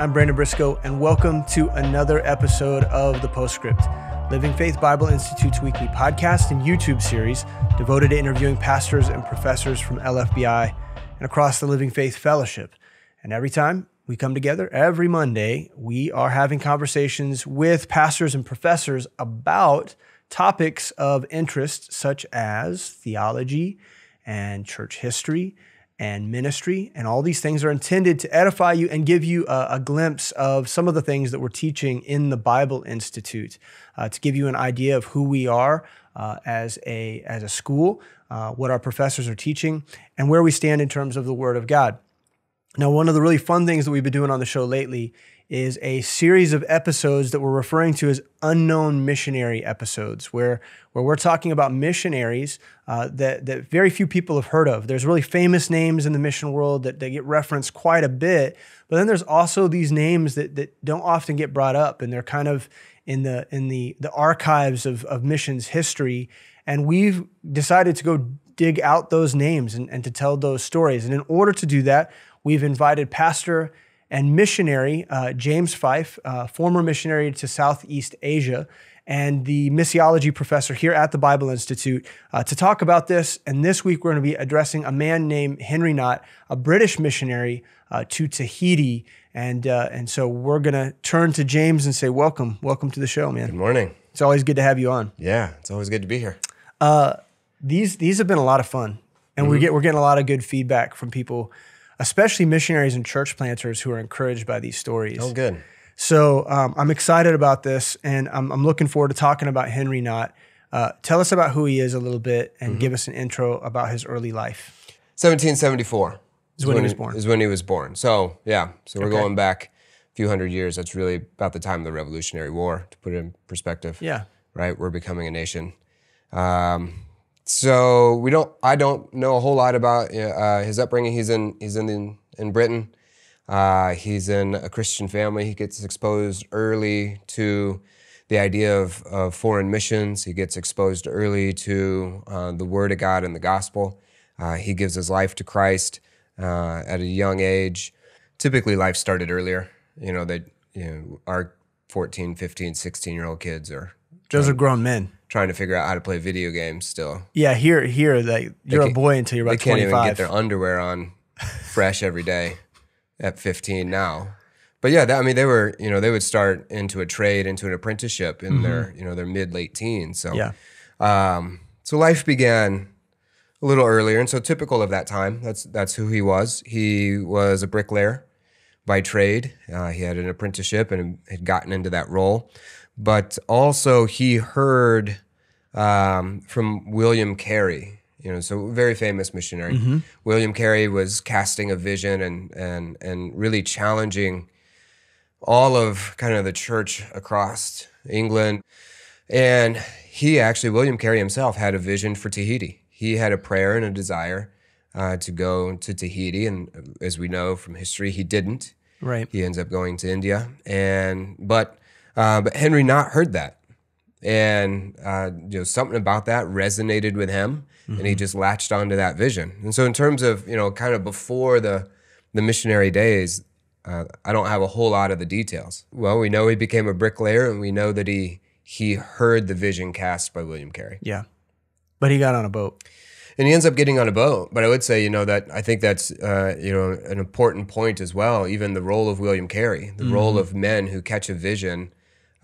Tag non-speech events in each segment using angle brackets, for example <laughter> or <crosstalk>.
I'm Brandon Briscoe, and welcome to another episode of The Postscript, Living Faith Bible Institute's weekly podcast and YouTube series devoted to interviewing pastors and professors from LFBI and across the Living Faith Fellowship. And every time we come together, every Monday, we are having conversations with pastors and professors about topics of interest such as theology and church history and ministry. And all these things are intended to edify you and give you a, a glimpse of some of the things that we're teaching in the Bible Institute uh, to give you an idea of who we are uh, as, a, as a school, uh, what our professors are teaching, and where we stand in terms of the Word of God. Now, one of the really fun things that we've been doing on the show lately is a series of episodes that we're referring to as unknown missionary episodes, where, where we're talking about missionaries uh, that, that very few people have heard of. There's really famous names in the mission world that, that get referenced quite a bit, but then there's also these names that, that don't often get brought up, and they're kind of in the, in the, the archives of, of missions history. And we've decided to go dig out those names and, and to tell those stories. And in order to do that, we've invited Pastor and missionary uh, James Fyffe, uh, former missionary to Southeast Asia, and the missiology professor here at the Bible Institute uh, to talk about this. And this week we're going to be addressing a man named Henry Nott, a British missionary uh, to Tahiti. And, uh, and so we're going to turn to James and say, Welcome, welcome to the show, man. Good morning. It's always good to have you on. Yeah, it's always good to be here. Uh, these, these have been a lot of fun. And Mm-hmm. we get, we're getting a lot of good feedback from people especially missionaries and church planters who are encouraged by these stories. Oh, good. So um, I'm excited about this, and I'm, I'm, looking forward to talking about Henry Nott. Uh, tell us about who he is a little bit, and Mm-hmm. give us an intro about his early life. 1774 Is when he was born. Is when he was born. So yeah, so we're Okay. going back a few hundred years. That's really about the time of the Revolutionary War, to put it in perspective. Yeah. Right, we're becoming a nation. Um, so we don't. I don't know a whole lot about uh, his upbringing. He's in. He's in in, in Britain. Uh, he's in a Christian family. He gets exposed early to the idea of, of foreign missions. He gets exposed early to uh, the Word of God and the gospel. Uh, he gives his life to Christ uh, at a young age. Typically, life started earlier. You know, they, you know, our 14, 15, 16 year old kids are Those are grown men. Trying to figure out how to play video games still. Yeah, here, here, like you're a boy until you're about They can't 25. even get their underwear on <laughs> fresh every day at 15 now. But yeah, that, I mean, they were, you know, they would start into a trade, into an apprenticeship in their, you know, their mid late teens. So, yeah, um, so life began a little earlier, and so typical of that time. That's that's who he was. He was a bricklayer by trade. Uh, he had an apprenticeship and had gotten into that role, but also he heard um, from William Carey. You know, so very famous missionary. William Carey was casting a vision and and and really challenging all of kind of the church across England. And he actually, William Carey himself, had a vision for Tahiti. He had a prayer and a desire uh, to go to Tahiti. And as we know from history, he didn't. right. He ends up going to India. And but uh, but Henry Nott heard that. And uh, you know something about that resonated with him, and he just latched onto that vision. And so, in terms of you know, kind of before the the missionary days, uh, I don't have a whole lot of the details. Well, we know he became a bricklayer, and we know that he he heard the vision cast by William Carey, Yeah, but he got on a boat. and he ends up getting on a boat. But I would say, you know, that I think that's uh, you know an important point as well. Even the role of William Carey, the role of men who catch a vision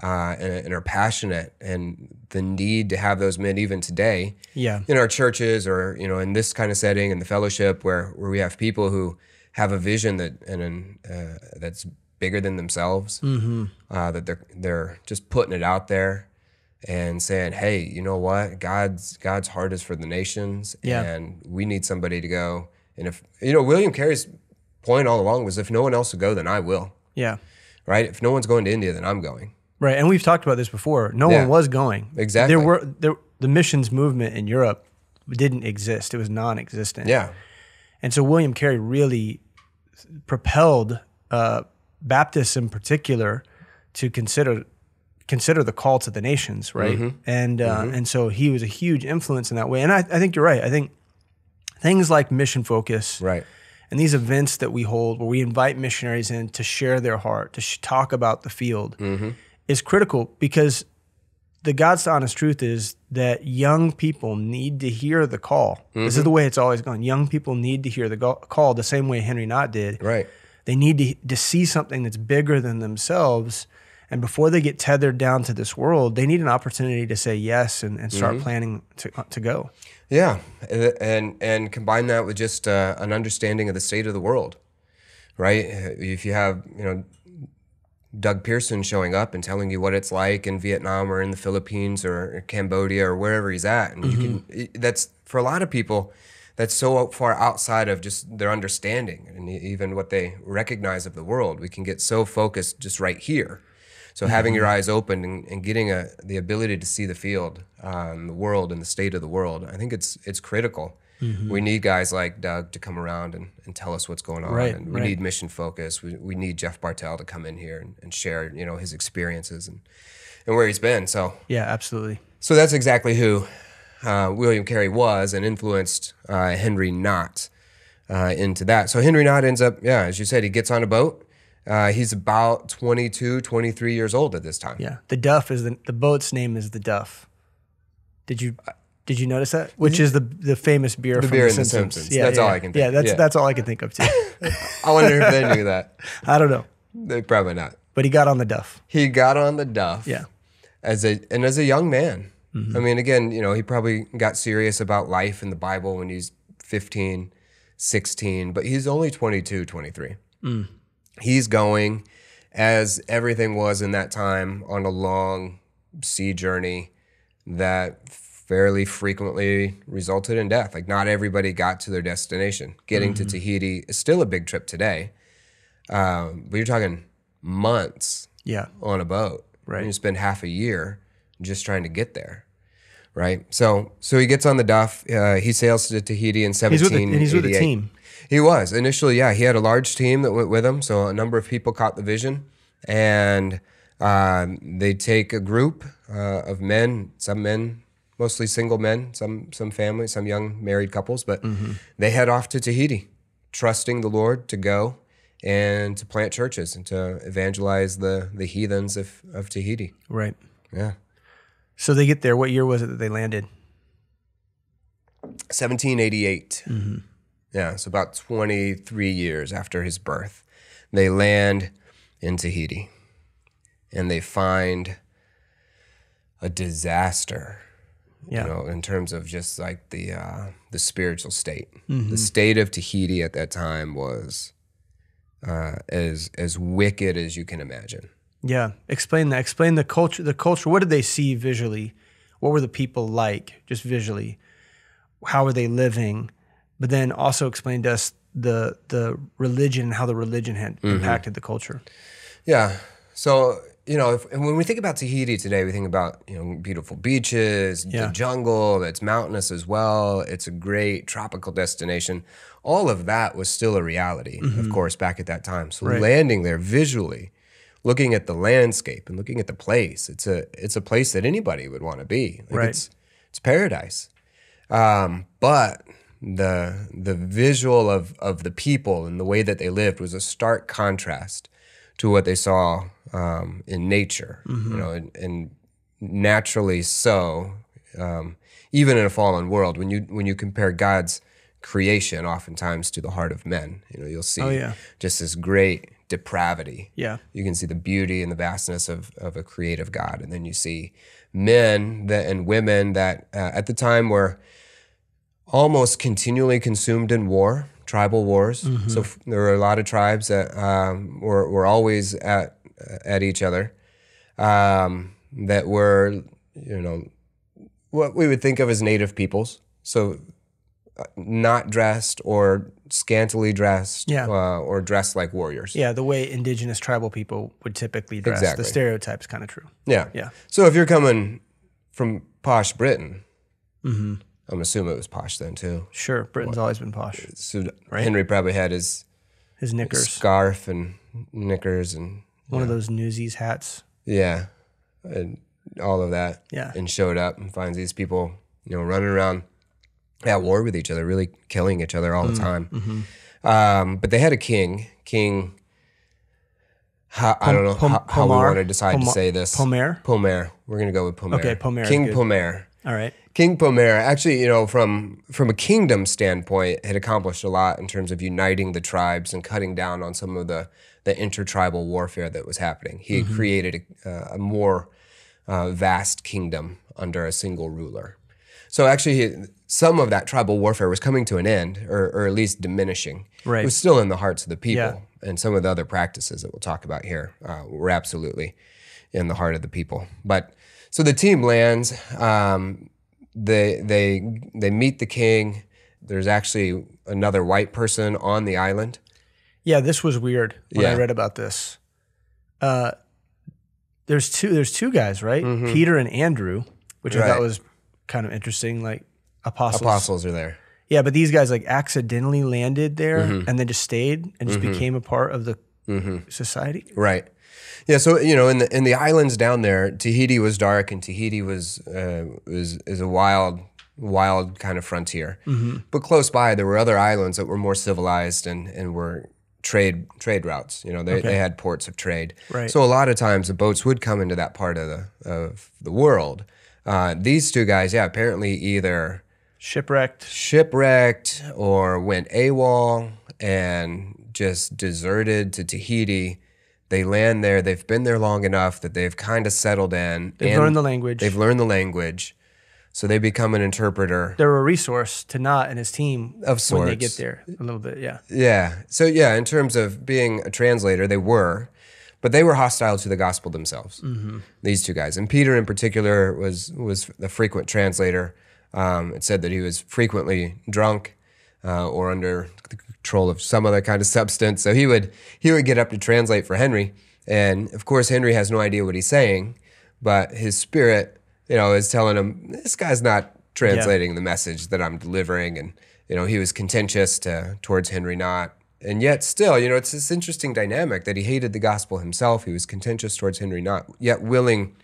uh, and, and are passionate, and the need to have those men even today Yeah, in our churches or you know in this kind of setting in the fellowship where where we have people who have a vision that and an, uh, that's bigger than themselves uh, that they're they're just putting it out there and saying hey you know what? God's god's heart is for the nations Yeah. and we need somebody to go. And if you know william carey's point all along was if no one else will go then i will. Yeah, right? If no one's going to india then i'm going right. And we've talked about this before. No Yeah. one was going. Exactly. There were there, the missions movement in Europe didn't exist. It was non-existent. yeah And so William Carey really propelled uh, Baptists in particular to consider consider the call to the nations, right? And uh, and so he was a huge influence in that way. And I, I think you're right. I think things like mission focus right and these events that we hold where we invite missionaries in to share their heart, to sh- talk about the field, is critical because the God's honest truth is that young people need to hear the call. This is the way it's always gone. Young people need to hear the go- call the same way Henry Nott did. Right. They need to, to see something that's bigger than themselves. And before they get tethered down to this world, they need an opportunity to say yes and, and start planning to, to go. Yeah, and and, and combine that with just uh, an understanding of the state of the world, right? If you have you know Doug Pearson showing up and telling you what it's like in Vietnam or in the Philippines or Cambodia or wherever he's at, and you can, that's for a lot of people. That's so far outside of just their understanding and even what they recognize of the world. We can get so focused just right here. So having your eyes open and, and getting a, the ability to see the field, um, the world, and the state of the world, I think it's it's critical. We need guys like Doug to come around and, and tell us what's going on. Right, and we right. need mission focus. We, we need Jeff Bartell to come in here and, and share you know his experiences and, and where he's been. So Yeah, absolutely. so that's exactly who uh, William Carey was and influenced uh, Henry Nott uh, into that. So Henry Nott ends up, yeah, as you said, he gets on a boat. Uh, he's about 22, 23 years old at this time. Yeah, the Duff is the the boat's name is the Duff. Did you did you notice that? Which mm-hmm. is the the famous beer from beer the in The Simpsons. Simpsons. Yeah, That's yeah, all. I can Yeah, think. that's Yeah. that's all I can think of too. <laughs> I wonder if they knew that. <laughs> I don't know, They probably not. but he got on the Duff. He got on the Duff. Yeah. As a and as a young man. Mm-hmm. I mean, again, you know, he probably got serious about life in the Bible when he's 15, 16, but he's only 22, 23. Mm. He's going as everything was in that time on a long sea journey that fairly frequently resulted in death. Like not everybody got to their destination. Getting to Tahiti is still a big trip today. Um, but you're talking months Yeah, on a boat. Right. And you spend half a year just trying to get there. Right. So so he gets on the Duff. Uh, he sails to Tahiti in he's with the, 1788. and he's with the team. He was initially, yeah. He had a large team that went with him, so a number of people caught the vision, and um, they take a group uh, of men, some men, mostly single men, some some families, some young married couples, but mm-hmm. they head off to Tahiti, trusting the Lord to go and to plant churches and to evangelize the the heathens of of Tahiti. Right. Yeah, So they get there. What year was it that they landed? 1788. Mm-hmm. Yeah, so about 23 years after his birth, they land in Tahiti and they find a disaster. Yeah. You know, in terms of just like the uh, the spiritual state, the state of Tahiti at that time was uh, as as wicked as you can imagine. Yeah. Explain that. Explain the culture. The culture. What did they see visually? What were the people like, just visually? How were they living? But then also explain to us the the religion and how the religion had Mm-hmm. impacted the culture. Yeah. So you know, if, and when we think about Tahiti today, we think about you know beautiful beaches, Yeah. the jungle that's mountainous as well. It's a great tropical destination. All of that was still a reality, of course, back at that time. So Mm-hmm. Right. landing there visually, looking at the landscape and looking at the place, it's a it's a place that anybody would want to be. Like Right. It's it's paradise. Um, but the the visual of of the people and the way that they lived was a stark contrast to what they saw um, in nature. You know, and, and naturally so, um, even in a fallen world, when you when you compare God's creation oftentimes to the heart of men, you know, you'll see Oh, yeah. just this great depravity Yeah. you can see the beauty and the vastness of, of a creative God. And then you see men that, and women that uh, at the time were almost continually consumed in war, tribal wars. So f- there were a lot of tribes that um, were, were always at, at each other um, that were, you know, what we would think of as native peoples. So uh, not dressed or scantily dressed Yeah. uh, or dressed like warriors. Yeah, the way indigenous tribal people would typically dress. Exactly. The stereotype's kind of true. Yeah. Yeah. So if you're coming from posh Britain, Mm-hmm. I'm assuming it was posh then too. Sure, Britain's always been posh. So Henry probably had his His knickers, scarf and knickers and one of those Newsies hats. yeah, and all of that. Yeah. And showed up and finds these people, you know, running around at war with each other, really killing each other all Mm, the time. mm-hmm. Um, but they had a king, King. I don't know Pom- how, how we Pomar? want to decide to say this. Pomer? Pomer. We're gonna go with Pomer. Okay, Pomer King. Pomer. All right. King Pomer, actually, you know, from from a kingdom standpoint, had accomplished a lot in terms of uniting the tribes and cutting down on some of the the intertribal warfare that was happening. He Mm-hmm. had created a, a more uh, vast kingdom under a single ruler. So actually, some of that tribal warfare was coming to an end, or, or at least diminishing. Right. It was still in the hearts of the people, Yeah. and some of the other practices that we'll talk about here uh, were absolutely in the heart of the people. But so the team lands. Um, they they they meet the king. There's actually another white person on the island. Yeah, this was weird when I read about this. Uh, there's two. There's two guys, right? Mm-hmm. Peter and Andrew, which I thought was kind of interesting. Like apostles. Apostles are there. Yeah, but these guys like accidentally landed there Mm-hmm. and then just stayed and just became a part of the society. Right. Yeah. So you know, in the in the islands down there, Tahiti was dark, and Tahiti was uh, was is a wild, wild kind of frontier. But close by, there were other islands that were more civilized and and were trade trade routes. You know, they, they had ports of trade. Right. So a lot of times the boats would come into that part of the of the world. Uh, these two guys, yeah, apparently either Shipwrecked. shipwrecked or went AWOL and just deserted to Tahiti. They land there. They've been there long enough that they've kind of settled in. They've and learned the language. They've learned the language. So they become an interpreter. They're a resource to Nott and his team Of sorts. when they get there a little bit. Yeah. Yeah. So yeah, in terms of being a translator, they were, but they were hostile to the gospel themselves. These two guys, and Peter in particular was was the frequent translator. Um, it said that he was frequently drunk uh, or under the control of some other kind of substance. So he would he would get up to translate for Henry, and of course Henry has no idea what he's saying, but his spirit, you know, is telling him this guy's not translating the message that I'm delivering, and you know he was contentious to, towards Henry Nott. And yet, still, you know, it's this interesting dynamic that he hated the gospel himself. He was contentious towards Henry Nott, yet willing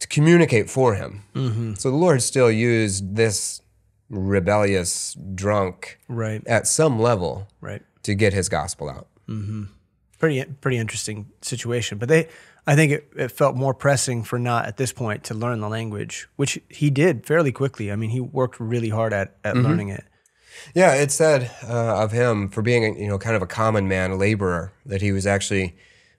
to communicate for him. Mm-hmm. So the Lord still used this rebellious drunk Right. at some level Right. to get his gospel out. Mm-hmm. Pretty pretty interesting situation. But they I think it, it felt more pressing for Nott at this point to learn the language, which he did fairly quickly. I mean, he worked really hard at, at Mm-hmm. learning it. Yeah, it said uh, of him for being, you know, kind of a common man, a laborer, that he was actually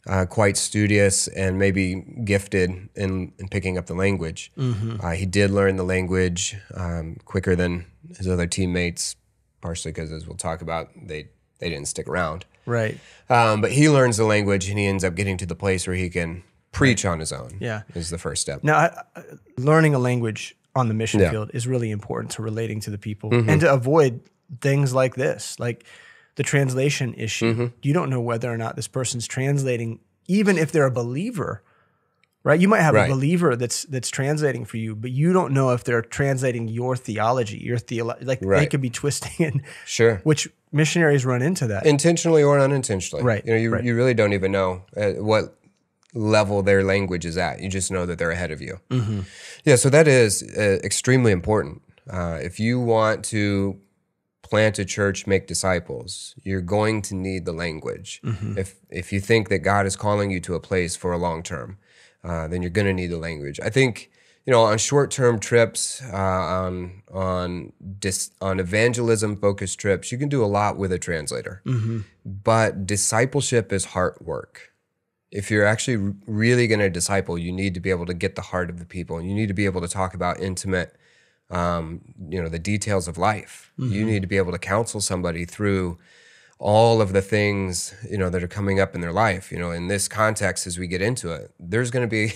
uh, quite studious and maybe gifted in, in picking up the language. Uh, he did learn the language um, quicker than his other teammates, partially because, as we'll talk about, they they didn't stick around. Right. Um, but he learns the language and he ends up getting to the place where he can preach on his own. Yeah. is the first step. Now, I, I- learning a language on the mission Yeah. Mm-hmm. field is really important to relating to the people and to avoid things like this, like the translation issue. Mm-hmm. You don't know whether or not this person's translating, even if they're a believer, right? You might have Right. a believer that's that's translating for you, but you don't know if they're translating your theology, your theology. Like they could be twisting, and Sure. which missionaries run into that. intentionally or unintentionally. Right, You know, you, right. you really don't even know uh, what level their language is at. You just know that they're ahead of you. Mm-hmm. Yeah, so that is uh, extremely important. Uh, if you want to plant a church, make disciples, you're going to need the language. Mm-hmm. If if you think that God is calling you to a place for a long term, uh, then you're going to need the language. I think you know on short term trips, uh, on on dis, on evangelism focused trips, you can do a lot with a translator. But discipleship is heart work if you're actually really going to disciple, you need to be able to get the heart of the people, and you need to be able to talk about intimate, um, you know, the details of life. You need to be able to counsel somebody through all of the things you know that are coming up in their life. You know, in this context, as we get into it, there's going to be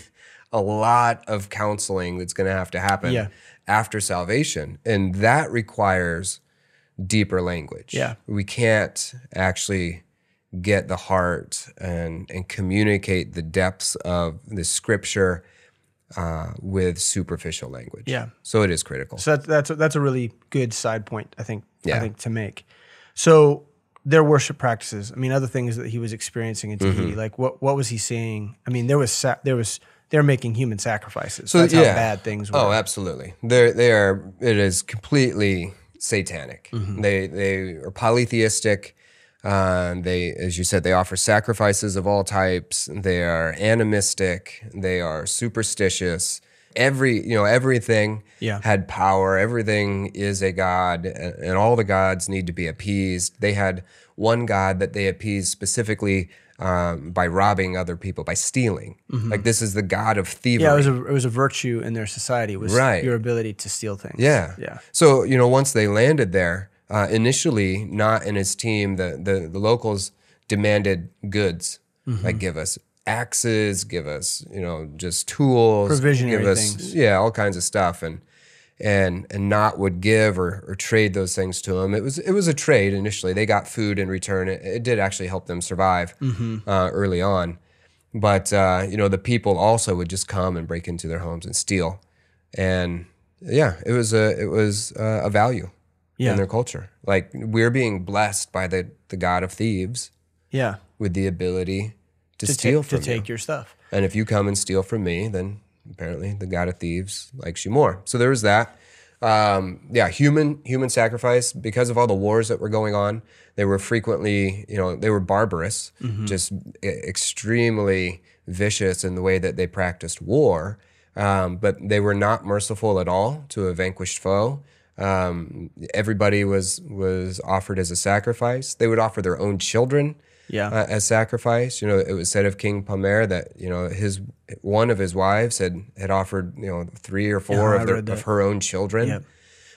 a lot of counseling that's going to have to happen Yeah. after salvation, and that requires deeper language. Yeah. we can't actually get the heart and and communicate the depths of the scripture uh, with superficial language. Yeah. So it is critical. So that's that's a, that's a really good side point I think yeah. I think to make. So their worship practices. I mean, other things that he was experiencing in Tahiti. Mm-hmm. Like what what was he seeing? I mean, there was sa- there was they're making human sacrifices. So that's yeah. how bad things were. Oh, absolutely. They're they are. It is completely satanic. They they are polytheistic. Um, they, as you said, they offer sacrifices of all types. They are animistic. They are superstitious. Every you know everything Yeah. had power. Everything is a god, and, and all the gods need to be appeased. They had one god that they appeased specifically um, by robbing other people, by stealing. Like this is the god of thievery. Yeah, it was a it was a virtue in their society was Right. your ability to steal things. Yeah. Yeah. So, you know, once they landed there, uh, initially, Nott and his team, the, the, the locals demanded goods. Mm-hmm. Like, give us axes, give us, you know, just tools. Provisionary give us, things. Yeah, all kinds of stuff. And, and, and Nott would give or, or trade those things to them. It was, it was a trade initially. They got food in return. It, it did actually help them survive Mm-hmm. uh, early on. But, uh, you know, the people also would just come and break into their homes and steal. And, yeah, it was a it was a value Yeah. in their culture. Like we're being blessed by the the god of thieves Yeah. with the ability to, To, steal from to you. take your stuff. And if you come and steal from me, then apparently the god of thieves likes you more. So there was that. Um, yeah, human human sacrifice because of all the wars that were going on. They were frequently, you know, they were barbarous, just e- extremely vicious in the way that they practiced war. Um, but they were not merciful at all to a vanquished foe. Um, everybody was was offered as a sacrifice. They would offer their own children Yeah. uh, as sacrifice. You know, it was said of King Palmer that you know his one of his wives had had offered you know three or four Yeah, of, their, of her own children Yep.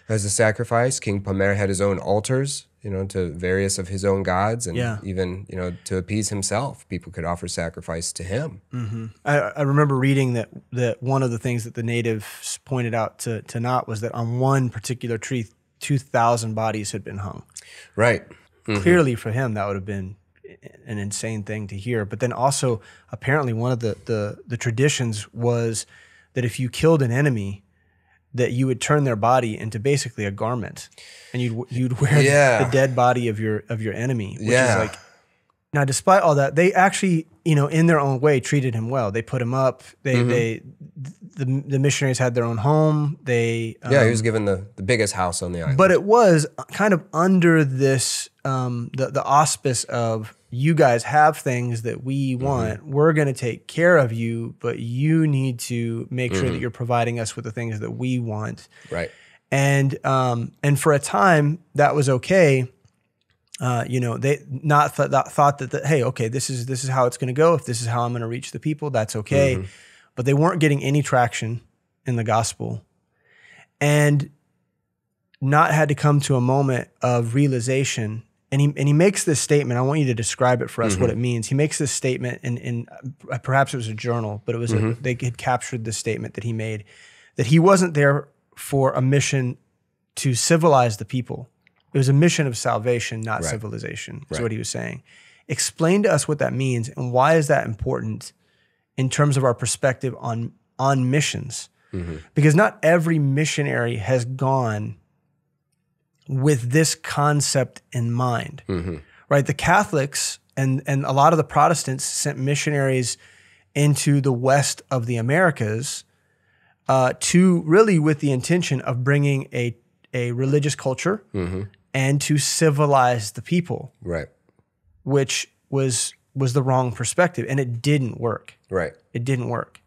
as a sacrifice. King Palmer had his own altars, you know, to various of his own gods, and Yeah. even you know to appease himself, people could offer sacrifice to him. I, I remember reading that that one of the things that the natives pointed out to to Nott was that on one particular tree, two thousand bodies had been hung. Right. Clearly, for him, that would have been an insane thing to hear. But then also, apparently, one of the the, the traditions was that if you killed an enemy, that you would turn their body into basically a garment, and you'd you'd wear Yeah. the dead body of your of your enemy, which Yeah. is like now, despite all that, they actually, you know, in their own way, treated him well. They put him up. They, Mm-hmm. they, the, the missionaries had their own home. They, um, Yeah, he was given the, the biggest house on the island. but it was kind of under this, um, the the auspice of you guys have things that we Mm-hmm. want. We're going to take care of you, but you need to make sure Mm-hmm. that you're providing us with the things that we want right. and um, and for a time that was okay. Uh, you know, they not th- that thought that, that hey, okay, this is this is how it's going to go. If this is how I'm going to reach the people, that's okay. But they weren't getting any traction in the gospel, and Nott had to come to a moment of realization. And he and he makes this statement. I want you to describe it for us what mm-hmm. it means. He makes this statement, in in uh, perhaps it was a journal, but it was a, mm-hmm. they had captured the statement that he made that he wasn't there for a mission to civilize the people. It was a mission of salvation, not civilization. Is what he was saying. Explain to us what that means and why is that important in terms of our perspective on on missions? Mm-hmm. Because not every missionary has gone with this concept in mind. Right? The Catholics and and a lot of the Protestants sent missionaries into the west of the Americas uh, to really with the intention of bringing a a religious culture and to civilize the people, Right. which was was the wrong perspective, and it didn't work. Right. It didn't work.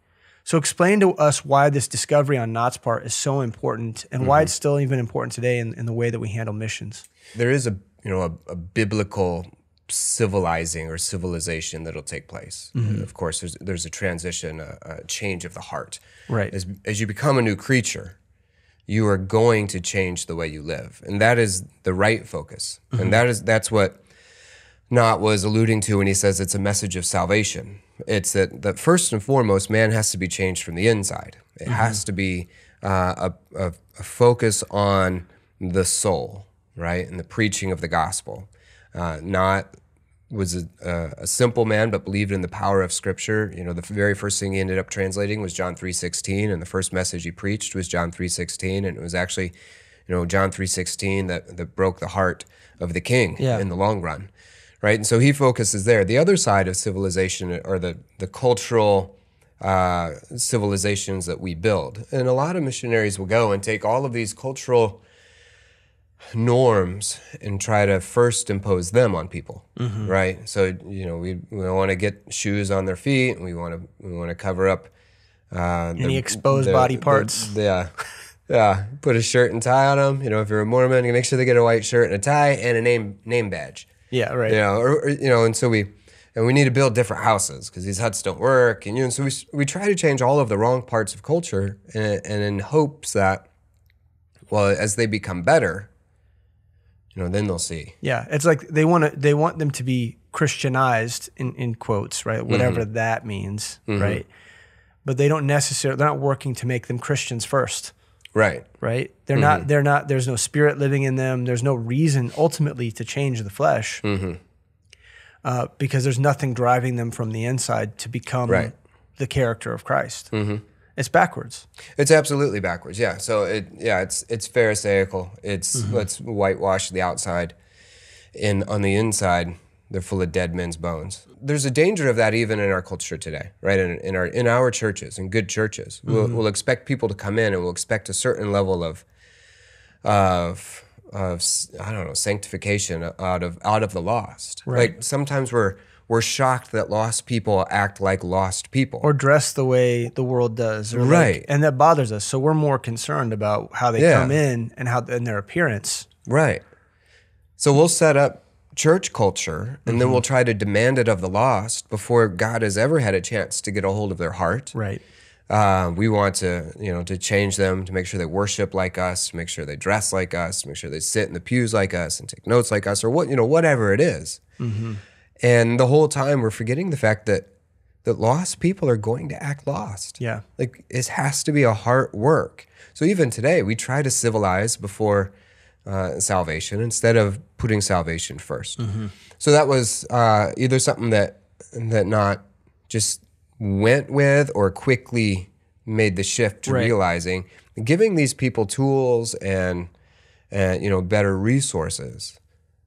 So explain to us why this discovery on Nott's part is so important, and why it's still even important today in, in the way that we handle missions. there is a you know a, a biblical civilizing or civilization that'll take place. Mm-hmm. Of course, there's there's a transition, a, a change of the heart. Right. As as you become a new creature, you are going to change the way you live, and that is the right focus. Mm-hmm. And that is that's what Nott was alluding to when he says it's a message of salvation. It's that, that first and foremost, man has to be changed from the inside. It has to be uh, a, a, a focus on the soul, right, and the preaching of the gospel. Uh, Nott was a, a, a simple man, but believed in the power of Scripture. You know, the very first thing he ended up translating was John three sixteen, and the first message he preached was John three sixteen, and it was actually, you know, John three sixteen that that broke the heart of the king Yeah. in the long run, right? And so he focuses there. The other side of civilization are the the cultural uh, civilizations that we build, and a lot of missionaries will go and take all of these cultural norms and try to first impose them on people, right? So you know, we, we want to get shoes on their feet, and we want to we want to cover up uh, Any exposed body parts. the- yeah, yeah. Put a shirt and tie on them. You know, if you're a Mormon, you make sure they get a white shirt and a tie and a name name badge. Yeah, right. You know, or, or, you know, and so we and we need to build different houses because these huts don't work, and you know, so we we try to change all of the wrong parts of culture, and, and in hopes that, well, as they become better, you know, then they'll see. Yeah, it's like they want to they want them to be Christianized in in quotes, right? Whatever Mm-hmm. that means, right? But they don't necessarily they're not working to make them Christians first, Right. right? They're Mm-hmm. not they're not there's no spirit living in them. There's no reason ultimately to change the flesh. Mm-hmm. Uh, because there's nothing driving them from the inside to become Right. Mm-hmm. the character of Christ. It's backwards. It's absolutely backwards. Yeah. So it yeah, it's it's pharisaical. It's let's whitewash the outside, and on the inside, they're full of dead men's bones. There's a danger of that even in our culture today, right? In, in our in our churches, in good churches, we'll, mm-hmm. we'll expect people to come in and we'll expect a certain level of of of I don't know sanctification out of out of the lost. Right. Like sometimes we're we're shocked that lost people act like lost people. Or dress the way the world does, or like- Right. and that bothers us. So we're more concerned about how they Yeah. come in and how and their appearance. Right. So we'll set up church culture and then we'll try to demand it of the lost before God has ever had a chance to get a hold of their heart. Right. Uh, we want to, you know, to change them, to make sure they worship like us, make sure they dress like us, make sure they sit in the pews like us and take notes like us, or what, you know, whatever it is. And the whole time we're forgetting the fact that that lost people are going to act lost. Yeah. Like it has to be a heart work. So even today, we try to civilize before uh, salvation instead of putting salvation 1st So that was uh, either something that that Nott just went with or quickly made the shift to Right. realizing giving these people tools and and you know better resources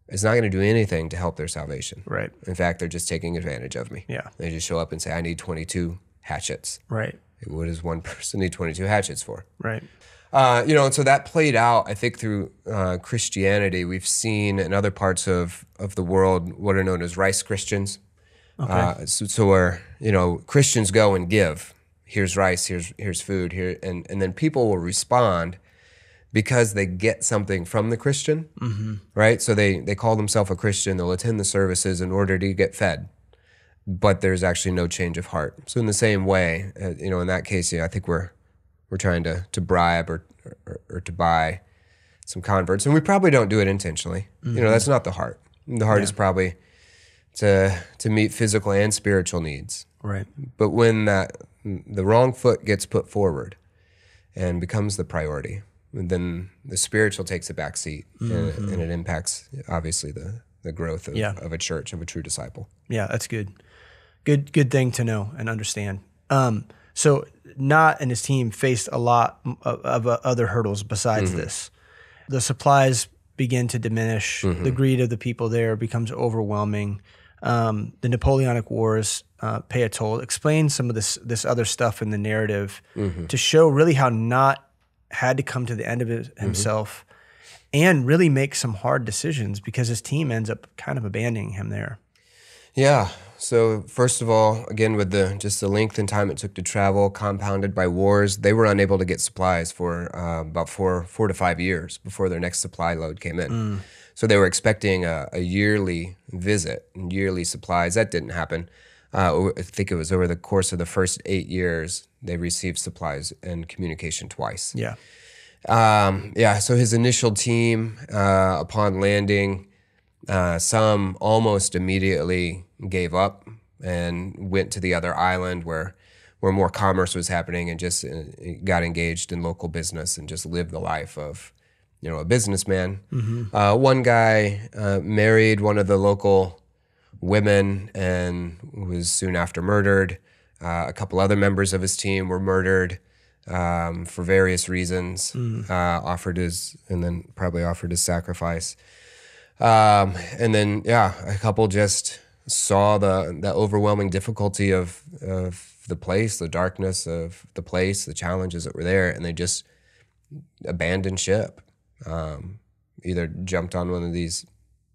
is not going to do anything to help their salvation. Right. In fact, they're just taking advantage of me. Yeah. They just show up and say, "I need 22 hatchets." Right. What does one <laughs> person need 22 hatchets for? Right. Uh, you know, and so that played out, I think, through uh, Christianity. We've seen in other parts of, of the world what are known as rice Christians. Uh, so, so where, you know, Christians go and give. Here's rice, here's, here's food, here, and, and then people will respond because they get something from the Christian, right? So they, they call themselves a Christian, they'll attend the services in order to get fed but there's actually no change of heart. So in the same way, uh, you know, in that case, yeah, I think we're we're trying to to bribe or, or or to buy some converts, and we probably don't do it intentionally. You know, that's not the heart. The heart is probably to to meet physical and spiritual needs. Right. But when that the wrong foot gets put forward and becomes the priority, then the spiritual takes a back seat, and, and it impacts obviously the the growth of, Yeah. of a church of a true disciple. Yeah, that's good. Good good thing to know and understand. Um, so Nott and his team faced a lot of, of uh, other hurdles besides Mm-hmm. this. The supplies begin to diminish. Mm-hmm. The greed of the people there becomes overwhelming. Um, the Napoleonic Wars uh, pay a toll. Explain some of this this other stuff in the narrative Mm-hmm. to show really how Nott had to come to the end of it Mm-hmm. himself and really make some hard decisions because his team ends up kind of abandoning him there. Yeah. So first of all, again with the just the length and time it took to travel, compounded by wars, they were unable to get supplies for uh, about four four to five years before their next supply load came in. So they were expecting a, a yearly visit and yearly supplies. That didn't happen. Uh, I think it was over the course of the first eight years they received supplies and communication twice. Yeah. Um, yeah, so his initial team, uh, upon landing, uh, some almost immediately gave up and went to the other island where where more commerce was happening and just uh, got engaged in local business and just lived the life of you know a businessman. Uh, one guy uh, married one of the local women and was soon after murdered. Uh, a couple other members of his team were murdered um, for various reasons. Uh, offered his and then probably offered his sacrifice. Um, and then yeah, a couple just saw the the overwhelming difficulty of of the place, the darkness of the place, the challenges that were there, and they just abandoned ship. Um, either jumped on one of these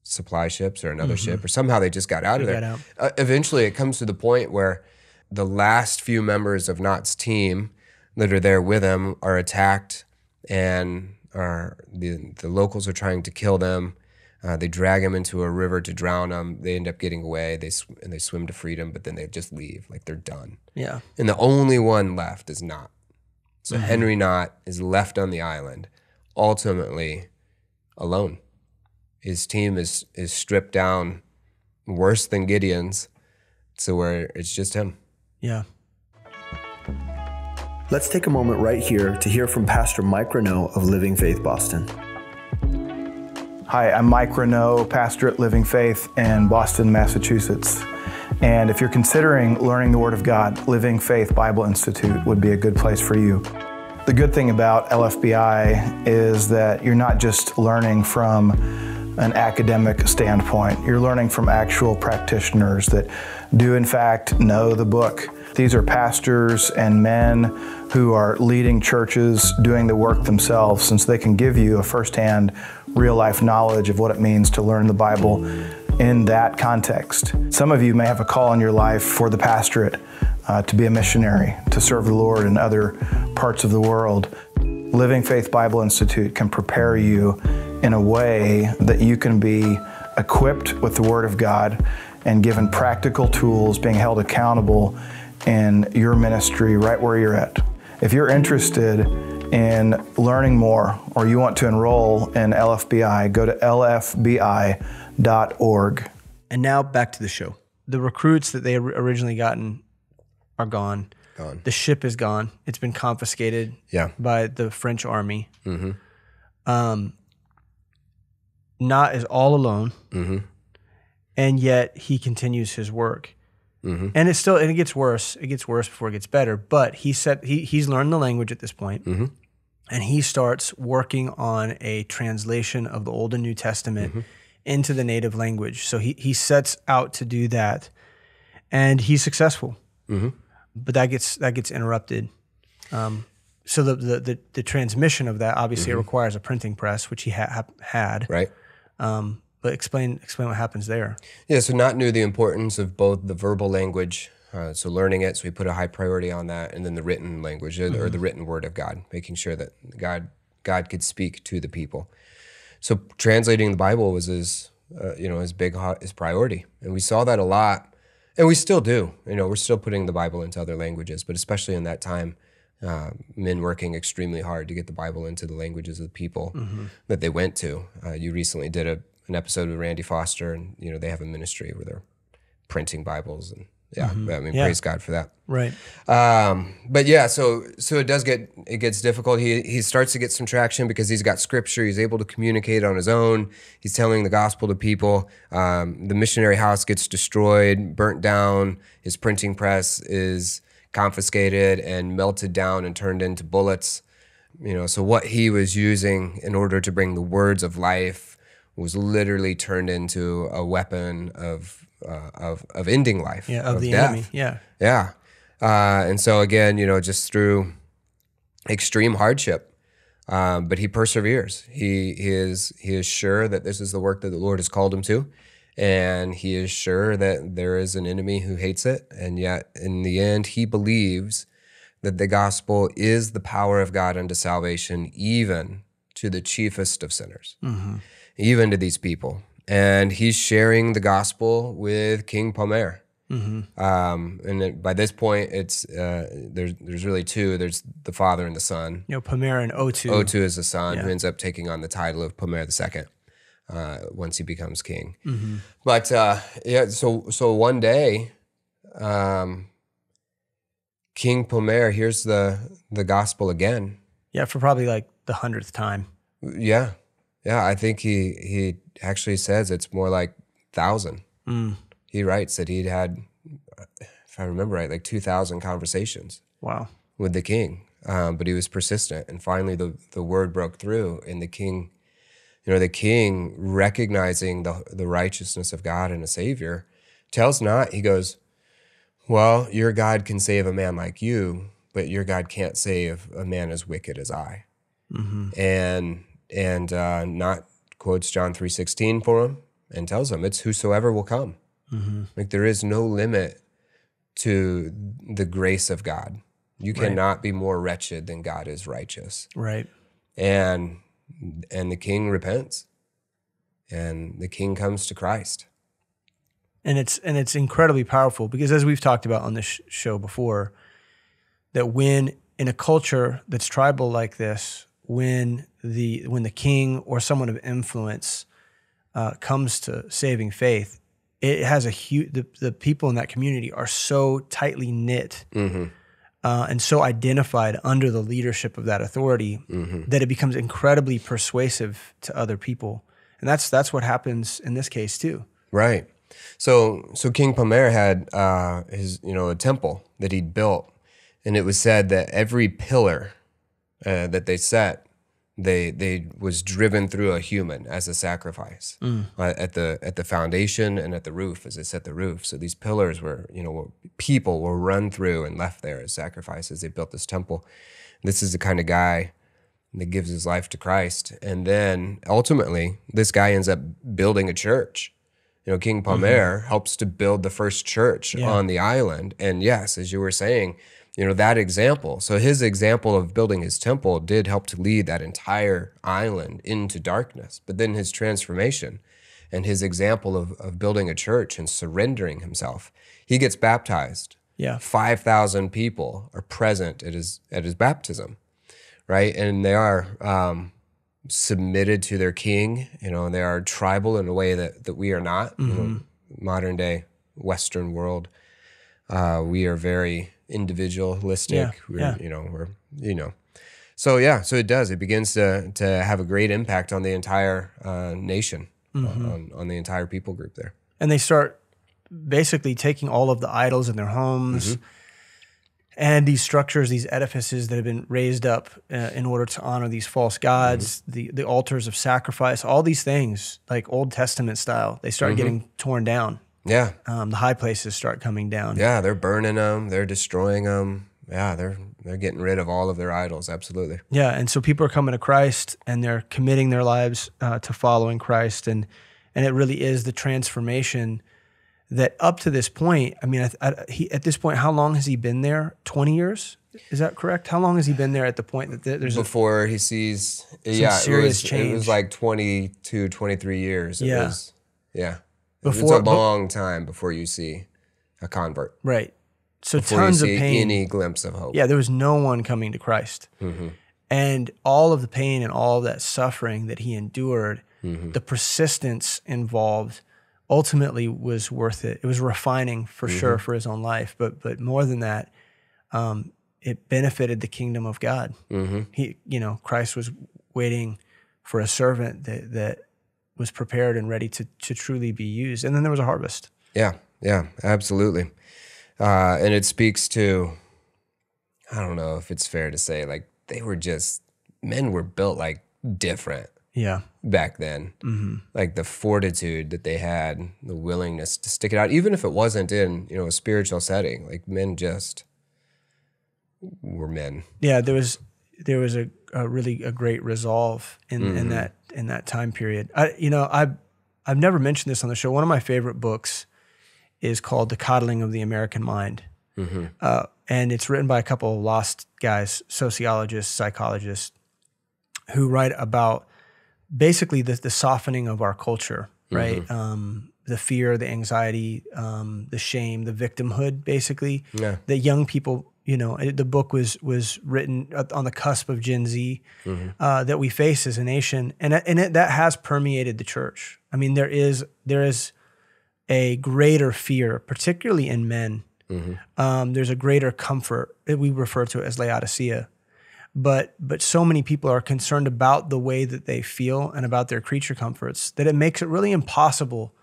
supply ships or another ship, or somehow they just got out of there. out. Uh, eventually, it comes to the point where the last few members of Nott's team that are there with him are attacked, and are the the locals are trying to kill them. Uh, they drag him into a river to drown him. They end up getting away. They sw- and they swim to freedom, but then they just leave, like they're done. Yeah. And the only one left is Nott. So Henry Nott is left on the island, ultimately alone. His team is is stripped down worse than Gideon's, to where it's just him. Yeah. Let's take a moment right here to hear from Pastor Mike Renault of Living Faith Boston. Hi, I'm Mike Renault, pastor at Living Faith in Boston, Massachusetts. And if you're considering learning the Word of God, Living Faith Bible Institute would be a good place for you. The good thing about LFBI is that you're not just learning from an academic standpoint, you're learning from actual practitioners that do, in fact, know the book. These are pastors and men who are leading churches, doing the work themselves, since they can give you a firsthand, real life knowledge of what it means to learn the Bible in that context. Some of you may have a call in your life for the pastorate, uh, to be a missionary, to serve the Lord in other parts of the world. Living Faith Bible Institute can prepare you in a way that you can be equipped with the Word of God and given practical tools, being held accountable in your ministry right where you're at. If you're interested in learning more or you want to enroll in LFBI, go to lfbi.org. And now back to the show. The recruits that they originally gotten are gone. Gone. The ship is gone. It's been confiscated Yeah. by the French army. Mm-hmm. Um, Nott is all alone, Mm-hmm. and yet he continues his work. Mm-hmm. And it's still, and it gets worse. It gets worse before it gets better. But he said he he's learned the language at this point, Mm-hmm. And he starts working on a translation of the Old and New Testament Mm-hmm. into the native language. So he he sets out to do that, and he's successful. Mm-hmm. But that gets that gets interrupted. Um, so the, the the the transmission of that obviously it requires a printing press, which he ha- ha- had. Mm-hmm. Right. Um, but explain explain what happens there. Yeah, so Nott knew the importance of both the verbal language, uh, so learning it, so we put a high priority on that, and then the written language uh, or the written word of God, making sure that God God could speak to the people. So translating the Bible was his, uh, you know, his big his priority, and we saw that a lot, and we still do. You know, we're still putting the Bible into other languages, but especially in that time. Uh, men working extremely hard to get the Bible into the languages of the people that they went to. Uh, you recently did a, an episode with Randy Foster, and you know they have a ministry where they're printing Bibles, and yeah, I mean Yeah. praise God for that. Right. Um, but yeah, so so it does get it gets difficult. He he starts to get some traction because he's got scripture. He's able to communicate on his own. He's telling the gospel to people. Um, the missionary house gets destroyed, burnt down. His printing press is confiscated and melted down and turned into bullets. You know, so what he was using in order to bring the words of life was literally turned into a weapon of uh, of of ending life. Yeah. Of, the death. enemy. Yeah. Yeah. Uh, and so again, you know, just through extreme hardship, um, but he perseveres. He, he is he is sure that this is the work that the Lord has called him to, and he is sure that there is an enemy who hates it, and yet in the end, he believes that the gospel is the power of God unto salvation, even to the chiefest of sinners, even to these people. And he's sharing the gospel with King Palmer. Um, and it, by this point, it's uh, there's there's really two. There's the father and the son. You know, Palmyra and O2. O2 is the son who ends up taking on the title of Palmer II uh, once he becomes king. Mm-hmm. But uh, yeah, so so one day, um, King Palmer hears the the gospel again. Yeah, for probably like the hundredth time. Yeah, yeah. I think he he actually says it's more like thousand. Mm. He writes that he'd had, if I remember right, like two thousand conversations Wow. with the king, um, but he was persistent, and finally the the word broke through, and the king, you know, the king recognizing the the righteousness of God and a Savior, tells Nott he goes, well, your God can save a man like you, but your God can't save a man as wicked as I, Mm-hmm. and and uh, Nott quotes John 3:16 for him and tells him it's whosoever will come. Like there is no limit to the grace of God. You Right. cannot be more wretched than God is righteous. Right. And and the king repents. And the king comes to Christ. and it's and it's incredibly powerful because as we've talked about on this sh- show before that when in a culture that's tribal like this when the when the king or someone of influence uh, comes to saving faith it has a huge the, the people in that community are so tightly knit uh, and so identified under the leadership of that authority that it becomes incredibly persuasive to other people. And that's that's what happens in this case too. Right. So so King Pomare had uh, his you know a temple that he'd built, and it was said that every pillar uh, that they set, they they was driven through a human as a sacrifice uh, at the at the foundation and at the roof as they set the roof. So these pillars were you know were, people were run through and left there as sacrifices. They built this temple. This is the kind of guy that gives his life to Christ. And then ultimately, this guy ends up building a church. You know, King Pomare helps to build the first church Yeah. on the island. And yes, as you were saying, you know, that example. So his example of building his temple did help to lead that entire island into darkness. But then his transformation and his example of, of building a church and surrendering himself, he gets baptized. yeah 5,000 people are present at his, at his baptism, right? And they are um, submitted to their king, you know, and they are tribal in a way that, that we are not. You know, modern day Western world, uh, we are very individualistic. Yeah, We're, yeah. You know, we're, you know. So yeah, so it does. It begins to to have a great impact on the entire uh, nation, uh, on, on the entire people group there. and they start basically taking all of the idols in their homes and these structures, these edifices that have been raised up uh, in order to honor these false gods, the the altars of sacrifice, all these things like Old Testament style, they start getting torn down. Yeah, Um, the high places start coming down. Yeah, they're burning them. They're destroying them. Yeah, they're they're getting rid of all of their idols. Absolutely. Yeah, and so people are coming to Christ and they're committing their lives uh, to following Christ, and and it really is the transformation that up to this point. I mean, I, I, he, at this point, how long has he been there? Twenty years? Is that correct? How long has he been there at the point that there- there's a, Before he sees, yeah, it serious was, It was like 22, 23 years. It Yeah. was, yeah. Before- it's a long time before you see a convert. right? So Before tons of pain. any glimpse of hope. yeah, there was no one coming to Christ. Mm-hmm. And all of the pain and all that suffering that he endured, mm-hmm. the persistence involved ultimately was worth it. It was refining for mm-hmm. sure for his own life, but but more than that, um, it benefited the kingdom of God. He, you know, Christ was waiting for a servant that that was prepared and ready to to truly be used. And then there was a harvest. Yeah, yeah, absolutely. Uh, and it speaks to, I don't know if it's fair to say, like they were just men were built like different Yeah. back then. Like the fortitude that they had, the willingness to stick it out, even if it wasn't in you know a spiritual setting. Like men just were men. yeah, there was there was a, a really a great resolve in, in that in that time period. I you know I I've, I've never mentioned this on the show. One of my favorite books is called The Coddling of the American Mind, uh, and it's written by a couple of lost guys, sociologists, psychologists, who write about basically the, the softening of our culture, right? Um, the fear, the anxiety, um, the shame, the victimhood, basically Yeah. that young people, you know, it- the book was was written on the cusp of Gen Z uh, that we face as a nation, and and it, that has permeated the church. I mean, there is there is a greater fear, particularly in men. Um, there's a greater comfort that we refer to as Laodicea, but but so many people are concerned about the way that they feel and about their creature comforts that it makes it really impossible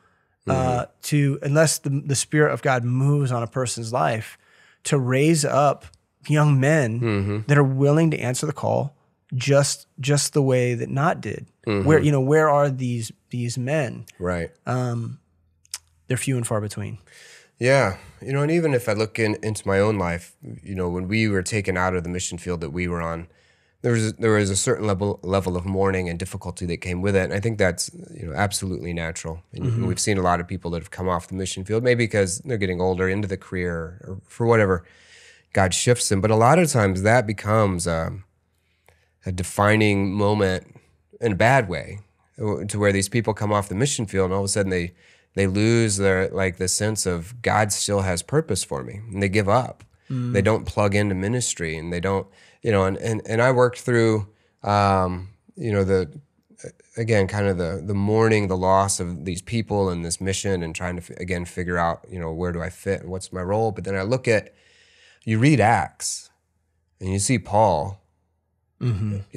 uh, to unless the, the spirit of God moves on a person's life to raise up young men that are willing to answer the call just just the way that Nott did. Where you know where are these these men? Right. um They're few and far between. Yeah, you know, and even if I look in, into my own life, you know, when we were taken out of the mission field that we were on, there was there was a certain level level of mourning and difficulty that came with it, and I think that's you know absolutely natural. And Mm-hmm. we've seen a lot of people that have come off the mission field, maybe because they're getting older into the career or for whatever God shifts them. But a lot of times that becomes um, a defining moment in a bad way, to where these people come off the mission field and all of a sudden they they lose their like the sense of God still has purpose for me, and they give up. They don't plug into ministry, and they don't, you know. And and, and I worked through, um, you know, the again kind of the the mourning the loss of these people and this mission, and trying to f- again figure out, you know, where do I fit and what's my role. But then I look at, you read Acts, and you see Paul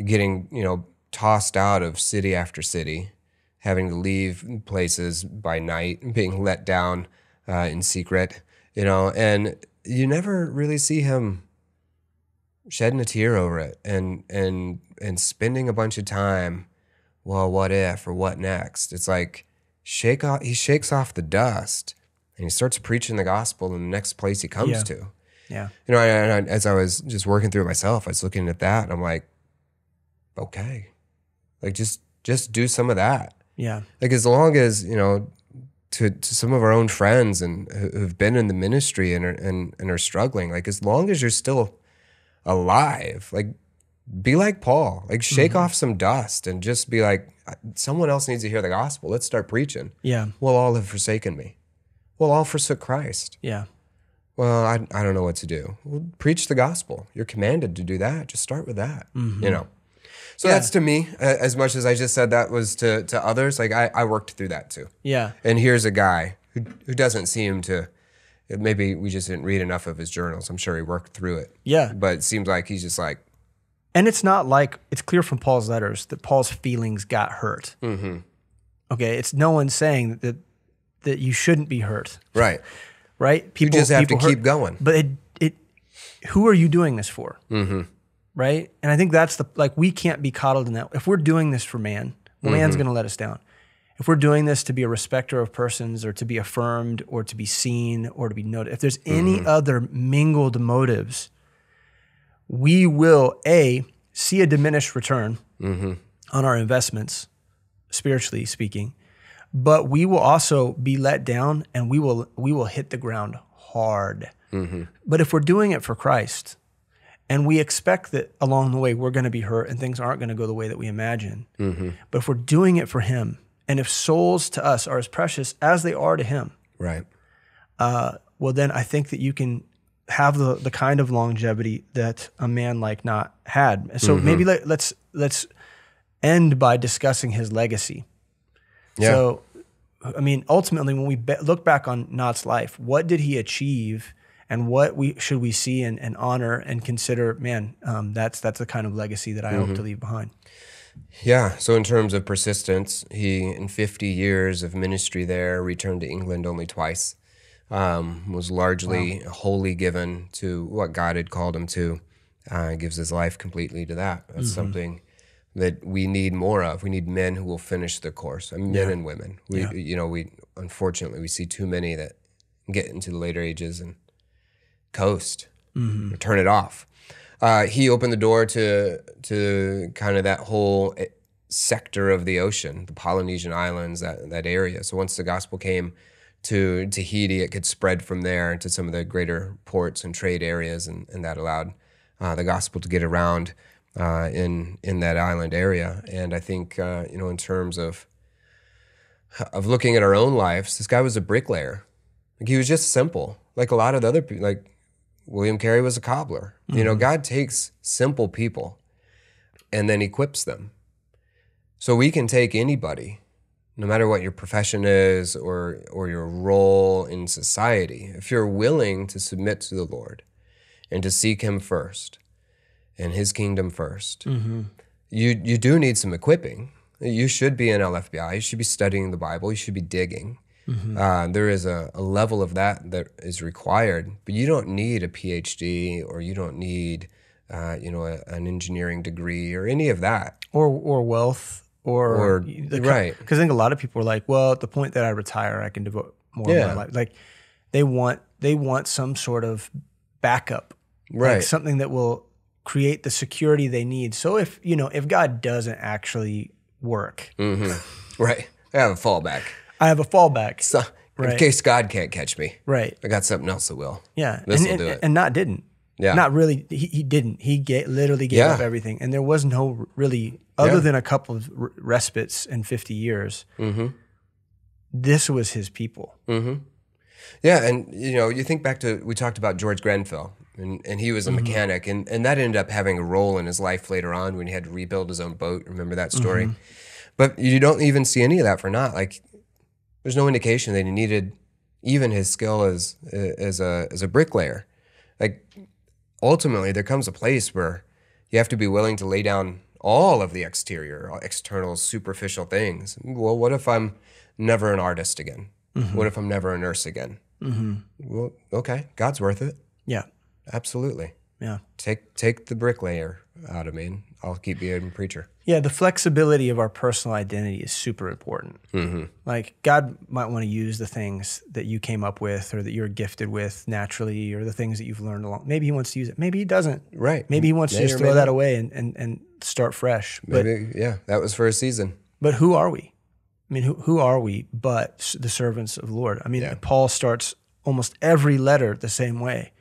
getting you know tossed out of city after city, having to leave places by night, being let down uh, in secret, you know, and you never really see him shedding a tear over it and and and spending a bunch of time. Well, what if or what next? It's like shake off. He shakes off the dust and he starts preaching the gospel in the next place he comes Yeah. to Yeah. you know, and I, as I was just working through it myself, I was looking at that and I'm like, okay, like just just do some of that. Yeah. Like as long as you know, to to some of our own friends and who- who've been in the ministry and are, and and are struggling, like as long as you're still alive, like be like Paul, like shake mm-hmm. off some dust and just be like, someone else needs to hear the gospel. Let's start preaching. Yeah. Well, all have forsaken me. Well, all forsook Christ. Yeah. Well, I, I don't know what to do. Well, preach the gospel. You're commanded to do that. Just start with that. Mm-hmm. You know. So Yeah. that's to me, as much as I just said that was to to others. Like I, I worked through that too. Yeah. And here's a guy who who doesn't seem to. Maybe we just didn't read enough of his journals. I'm sure he worked through it. Yeah. But it seems like he's just like, And it's not like it's clear from Paul's letters that Paul's feelings got hurt. Mm-hmm. Okay, it's no one saying that that you shouldn't be hurt, right. right? You People just have to hurt- keep going. But it it who are you doing this for? Mm-hmm. Right? And I think that's the like we can't be coddled in that. If we're doing this for man, man's Mm-hmm. going to let us down. If we're doing this to be a respecter of persons or to be affirmed or to be seen or to be noted, if there's any Mm-hmm. other mingled motives, we will a see a diminished return Mm-hmm. on our investments, spiritually speaking, but we will also be let down and we will we will hit the ground hard. Mm-hmm. But if we're doing it for Christ, and we expect that along the way we're going to be hurt and things aren't going to go the way that we imagine, Mm-hmm. but if we're doing it for Him, and if souls to us are as precious as they are to Him, Right. Uh, well, then I think that you can have the the kind of longevity that a man like Nott had. So mm-hmm. maybe let, let's let's end by discussing his legacy. Yeah. So, I mean, ultimately, when we be- look back on Nott's life, what did he achieve, and what we should we see and, and honor and consider? Man, um, that's that's the kind of legacy that I hope mm-hmm. to leave behind. Yeah. So in terms of persistence, he in 50 years of ministry there returned to England only twice. Um, was largely wholly given to what God had called him to. Uh, gives his life completely to that. That's something that we need more of. We need men who will finish the course. I mean, men and women. We, you know, we unfortunately we see too many that get into the later ages and coast, or turn it off. Uh, he opened the door to to kind of that whole eh, sector of the ocean, the Polynesian islands, that that area. So once the gospel came to Tahiti, it could spread from there to some of the greater ports and trade areas, and, and that allowed uh, the gospel to get around uh, in in that island area. And I think uh, you know, in terms of of looking at our own lives, this guy was a bricklayer. Like he was just simple, like a lot of the other people. Like William Carey was a cobbler. You know, mm-hmm. God takes simple people and then equips them. So we can take anybody, no matter what your profession is or or your role in society, if you're willing to submit to the Lord and to seek Him first and His kingdom 1st mm-hmm. you you do need some equipping. You should be in LFBI. You should be studying the Bible. You should be digging. Uh, there is a, a level of that that is required, but you don't need a PhD or you don't need, uh, you know, a, an engineering degree or any of that. or or wealth or, Or- the, right. because I think a lot of people are like, well, at the point that I retire, I can devote more of Yeah. my life. Like they want they want some sort of backup, Right. Like something that will create the security they need. So if you know if God doesn't actually work, Right. I have a fallback. I have a fallback. So, Right. in case God can't catch me, right. I got something else that will. Yeah. This and, will and, do it. and Nott didn't. Yeah. Not really. He, he didn't. He ga- literally gave Yeah. up everything, and there was no really other Yeah. than a couple of r- respites in fifty years. Mm-hmm. This was his people. Mm-hmm. Yeah, and you know, you think back to we talked about George Grenfell, and, and he was a mm-hmm. mechanic, and, and that ended up having a role in his life later on when he had to rebuild his own boat. Remember that story? Mm-hmm. But you don't even see any of that for Nott like. There's no indication that he needed even his skill as as a as a bricklayer. Like ultimately, there comes a place where you have to be willing to lay down all of the exterior, external, superficial things. Well, what if I'm never an artist again? Mm-hmm. What if I'm never a nurse again? Mm-hmm. Well, okay, God's worth it. Yeah. Absolutely. Yeah. Take take the bricklayer out of me, and I'll keep being a preacher. Yeah, the flexibility of our personal identity is super important. Mm-hmm. Like God might want to use the things that you came up with, or that you're gifted with naturally, or the things that you've learned along. Maybe He wants to use it. Maybe He doesn't. Right. Maybe He wants to just throw that away and, and and start fresh. But Maybe, yeah, that was for a season. but who are we? I mean, who who are we but the servants of the Lord? I mean, Yeah. Paul starts almost every letter the same way,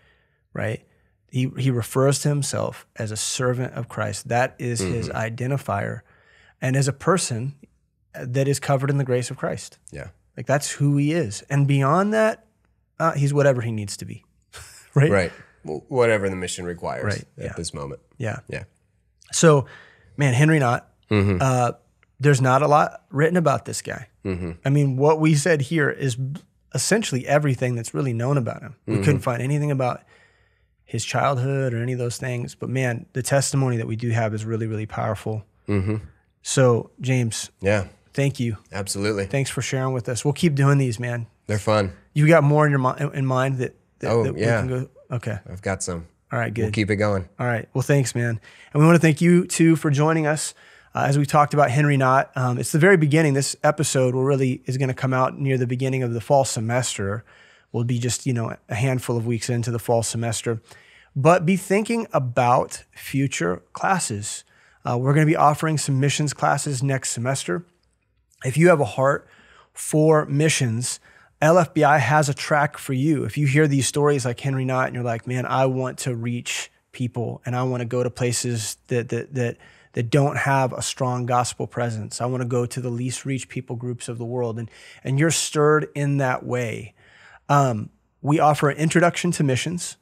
right? He he refers to himself as a servant of Christ. That is his Mm-hmm. identifier, and as a person that is covered in the grace of Christ. Yeah. Like that's who he is, and beyond that, uh, he's whatever he needs to be, <laughs> right? Right. Well, whatever the mission requires Right, at yeah. this moment. Yeah. Yeah. So, man, Henry Nott, Mm-hmm. uh, there's not a lot written about this guy. Mm-hmm. I mean, what we said here is essentially everything that's really known about him. We Mm-hmm. couldn't find anything about his childhood or any of those things. But man, the testimony that we do have is really, really powerful. Mm-hmm. So, James, Yeah. thank you. Absolutely. Thanks for sharing with us. We'll keep doing these, man. They're fun. You got more in your mi- in mind that, that, Oh, that we yeah. can go? Okay. I've got some. All right, good. We'll keep it going. All right. Well, thanks, man. And we want to thank you too for joining us uh, as we talked about Henry Nott. Um, it's the very beginning. This episode will really is going to come out near the beginning of the fall semester. We'll be just you know a handful of weeks into the fall semester, but be thinking about future classes. Uh, we're going to be offering some missions classes next semester. If you have a heart for missions, LFBI has a track for you. If you hear these stories like Henry Nott and you're like, man, I want to reach people and I want to go to places that that that that don't have a strong gospel presence. I want to go to the least reached people groups of the world. And and you're stirred in that way. Um, we offer an introduction to missions.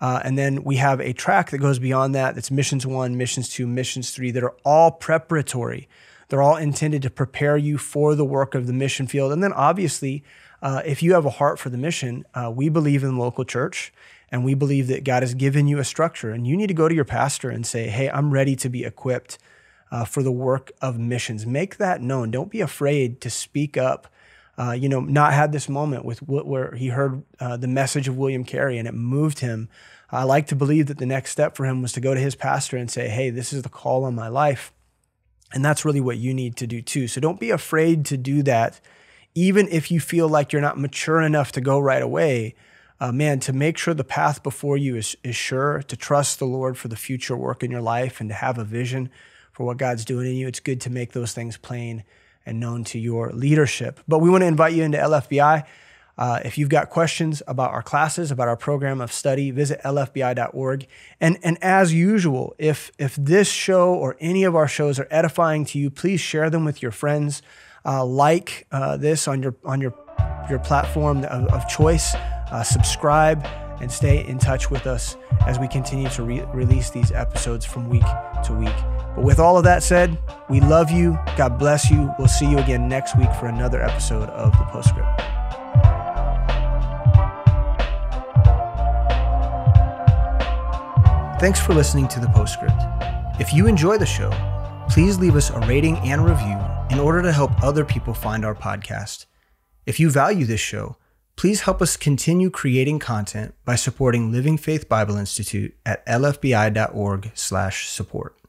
Uh, and then we have a track that goes beyond that. That's missions one, missions two, missions three, that are all preparatory. They're all intended to prepare you for the work of the mission field. And then obviously, uh, if you have a heart for the mission, uh, we believe in the local church and we believe that God has given you a structure. And you need to go to your pastor and say, hey, I'm ready to be equipped uh, for the work of missions. Make that known. Don't be afraid to speak up. Uh, you know, Nott had this moment with wh- where he heard uh, the message of William Carey and it moved him. I like to believe that the next step for him was to go to his pastor and say, "Hey, this is the call on my life," and that's really what you need to do too. So don't be afraid to do that, even if you feel like you're not mature enough to go right away. Uh, man, to make sure the path before you is, is sure, to trust the Lord for the future work in your life and to have a vision for what God's doing in you, it's good to make those things plain and known to your leadership. But we want to invite you into LFBI. Uh, if you've got questions about our classes, about our program of study, visit lfbi.org. And, and as usual, if, if this show or any of our shows are edifying to you, please share them with your friends. Uh, like uh, this on your, on your, your platform of, of choice. Uh, subscribe and stay in touch with us as we continue to re- release these episodes from week to week. But with all of that said, we love you. God bless you. We'll see you again next week for another episode of The Postscript. Thanks for listening to The Postscript. If you enjoy the show, please leave us a rating and review in order to help other people find our podcast. If you value this show, please help us continue creating content by supporting Living Faith Bible Institute at lfbi.org/support.